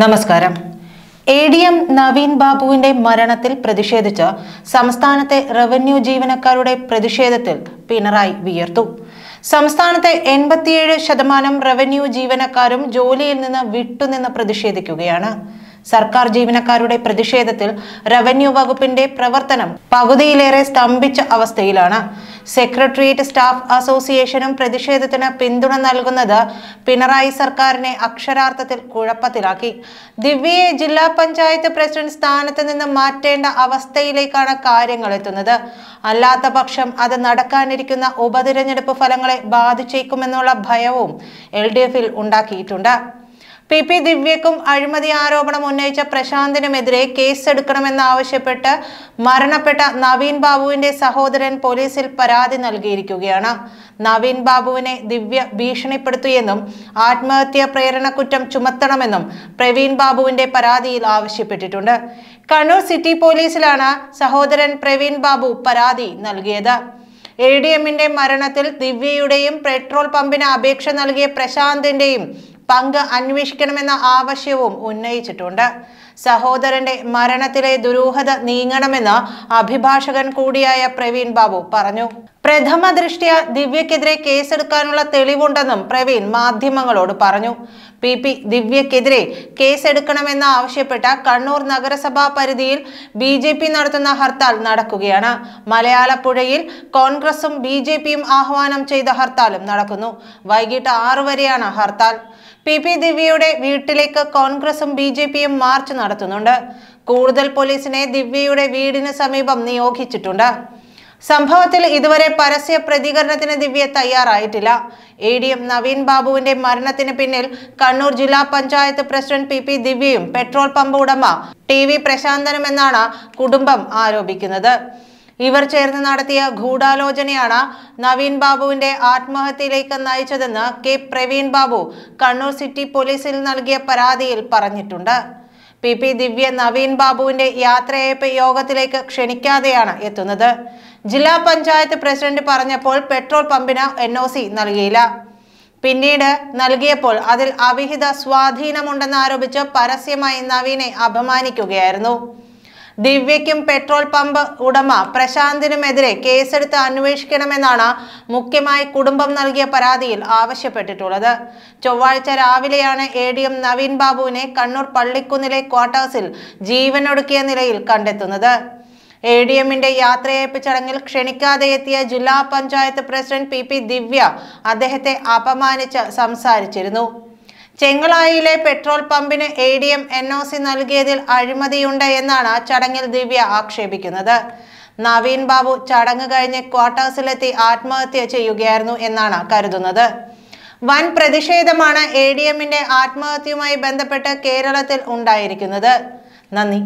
നമസ്കാരം. A D M Naveen ബാബുവിന്റെ മരണത്തിൽ പ്രതിഷേധിച്ച് സംസ്ഥാനത്തെ റവന്യൂ ജീവനക്കാരുടെ പ്രതിഷേധത്തിൽ പിണറായി വിയർത്തു. സംസ്ഥാനത്തെ എൺപത്തിയേഴ് ശതമാനം റവന്യൂ ജീവനക്കാരും ജോലിയിൽ നിന്ന് വിട്ടുനിന്ന് പ്രതിഷേധിക്കുകയാണ്. സർക്കാർ ജീവനക്കാരുടെ പ്രതിഷേധത്തിൽ റവന്യൂ വകുപ്പിന്റെ പ്രവർത്തനം പകുതിയിലേറെ സ്തംഭിച്ച അവസ്ഥയിലാണ്. സെക്രട്ടേറിയറ്റ് സ്റ്റാഫ് അസോസിയേഷനും പ്രതിഷേധത്തിന് പിന്തുണ നൽകുന്നത് പിണറായി സർക്കാരിനെ അക്ഷരാർത്ഥത്തിൽ കുഴപ്പത്തിലാക്കി. ദിവ്യയെ ജില്ലാ പഞ്ചായത്ത് പ്രസിഡന്റ് സ്ഥാനത്ത് നിന്ന് മാറ്റേണ്ട അവസ്ഥയിലേക്കാണ് കാര്യങ്ങൾ എത്തുന്നത്. അല്ലാത്ത പക്ഷം അത് നടക്കാനിരിക്കുന്ന ഉപതിരഞ്ഞെടുപ്പ് ഫലങ്ങളെ ബാധിച്ചേക്കുമെന്നുള്ള ഭയവും എൽ ഡി എഫിൽ ഉണ്ടാക്കിയിട്ടുണ്ട്. പി പി ദിവ്യക്കും അഴിമതി ആരോപണം ഉന്നയിച്ച പ്രശാന്തിനുമെതിരെ കേസെടുക്കണമെന്നാവശ്യപ്പെട്ട് മരണപ്പെട്ട നവീൻ ബാബുവിന്റെ സഹോദരൻ പോലീസിൽ പരാതി നൽകിയിരിക്കുകയാണ്. നവീൻ ബാബുവിനെ ദിവ്യ ഭീഷണിപ്പെടുത്തിയെന്നും ആത്മഹത്യാ പ്രേരണ കുറ്റം ചുമത്തണമെന്നും പ്രവീൺ ബാബുവിന്റെ പരാതിയിൽ ആവശ്യപ്പെട്ടിട്ടുണ്ട്. കണ്ണൂർ സിറ്റി പോലീസിലാണ് സഹോദരൻ പ്രവീൺ ബാബു പരാതി നൽകിയത്. എ ഡി എമ്മിന്റെ മരണത്തിൽ ദിവ്യയുടെയും പെട്രോൾ പമ്പിന് അപേക്ഷ നൽകിയ പ്രശാന്തിന്റെയും പങ്ക് അന്വേഷിക്കണമെന്ന ആവശ്യവും ഉന്നയിച്ചിട്ടുണ്ട്. സഹോദരന്റെ മരണത്തിലെ ദുരൂഹത നീങ്ങണമെന്ന് അഭിഭാഷകൻ കൂടിയായ പ്രവീൺ ബാബു പറഞ്ഞു. പ്രഥമ ദൃഷ്ടിയ ദിവ്യക്കെതിരെ കേസെടുക്കാനുള്ള തെളിവുണ്ടെന്നും പ്രവീൺ മാധ്യമങ്ങളോട് പറഞ്ഞു. പി പി ദിവ്യക്കെതിരെ കേസെടുക്കണമെന്ന് ആവശ്യപ്പെട്ട കണ്ണൂർ നഗരസഭാ പരിധിയിൽ ബി ജെ പി നടത്തുന്ന ഹർത്താൽ നടക്കുകയാണ്. മലയാളപ്പുഴയിൽ കോൺഗ്രസും ബി ജെ പിയും ആഹ്വാനം ചെയ്ത ഹർത്താലും നടക്കുന്നു. വൈകിട്ട് ആറു വരെയാണ് ഹർത്താൽ. പി പി ദിവ്യയുടെ വീട്ടിലേക്ക് കോൺഗ്രസും ബി ജെ പിയും മാർച്ച് നടത്തുന്നുണ്ട്. കൂടുതൽ പോലീസിനെ ദിവ്യയുടെ വീടിന് സമീപം നിയോഗിച്ചിട്ടുണ്ട്. സംഭവത്തിൽ ഇതുവരെ പരസ്യ പ്രതികരണത്തിന് ദിവ്യ തയ്യാറായിട്ടില്ല. എ ഡി എം നവീൻ ബാബുവിന്റെ മരണത്തിന് പിന്നിൽ കണ്ണൂർ ജില്ലാ പഞ്ചായത്ത് പ്രസിഡന്റ് പി പി ദിവ്യയും പെട്രോൾ പമ്പ് ഉടമ ടി വി പ്രശാന്തനുമെന്നാണ് കുടുംബം ആരോപിക്കുന്നത്. ഇവർ ചേർന്ന് നടത്തിയ ഗൂഢാലോചനയാണ് നവീൻ ബാബുവിന്റെ ആത്മഹത്യയിലേക്ക് നയിച്ചതെന്ന് കെ പ്രവീൺ ബാബു കണ്ണൂർ സിറ്റി പോലീസിൽ നൽകിയ പരാതിയിൽ പറഞ്ഞിട്ടുണ്ട്. പി പി ദിവ്യ നവീൻ ബാബുവിന്റെ യാത്രയയപ്പ് യോഗത്തിലേക്ക് ക്ഷണിക്കാതെയാണ് എത്തുന്നത്. ജില്ലാ പഞ്ചായത്ത് പ്രസിഡന്റ് പറഞ്ഞപ്പോൾ പെട്രോൾ പമ്പിന് എൻ നൽകിയില്ല. പിന്നീട് നൽകിയപ്പോൾ അതിൽ അവിഹിത സ്വാധീനമുണ്ടെന്ന് ആരോപിച്ച് പരസ്യമായി നവീനെ അപമാനിക്കുകയായിരുന്നു. ദിവ്യയ്ക്കും പെട്രോൾ പമ്പ് ഉടമ പ്രശാന്തിനുമെതിരെ കേസെടുത്ത് അന്വേഷിക്കണമെന്നാണ് മുഖ്യമായി കുടുംബം നൽകിയ പരാതിയിൽ ആവശ്യപ്പെട്ടിട്ടുള്ളത്. ചൊവ്വാഴ്ച രാവിലെയാണ് എ ഡി എം നവീൻ ബാബുവിനെ കണ്ണൂർ പള്ളിക്കുന്നിലെ ക്വാർട്ടേഴ്സിൽ ജീവനൊടുക്കിയ നിലയിൽ കണ്ടെത്തുന്നത്. എ ഡി എമ്മിന്റെ യാത്രയയപ്പ് ചടങ്ങിൽ ക്ഷണിക്കാതെ എത്തിയ ജില്ലാ panchayat president P P Divya അദ്ദേഹത്തെ അപമാനിച്ച് സംസാരിച്ചിരുന്നു. ചെങ്ങളായിലെ പെട്രോൾ പമ്പിന് A D M N O C നൽകിയതിൽ അഴിമതിയുണ്ട് എന്നാണ് ചടങ്ങിൽ ദിവ്യ ആക്ഷേപിക്കുന്നത്. നവീൻ ബാബു ചടങ്ങ് കഴിഞ്ഞ് ക്വാർട്ടേഴ്സിലെത്തി ആത്മഹത്യ ചെയ്യുകയായിരുന്നു എന്നാണ് കരുതുന്നത്. വൻ പ്രതിഷേധമാണ് എ ഡി എമ്മിന്റെ ആത്മഹത്യയുമായി ബന്ധപ്പെട്ട് കേരളത്തിൽ ഉണ്ടായിരിക്കുന്നത്. നന്ദി.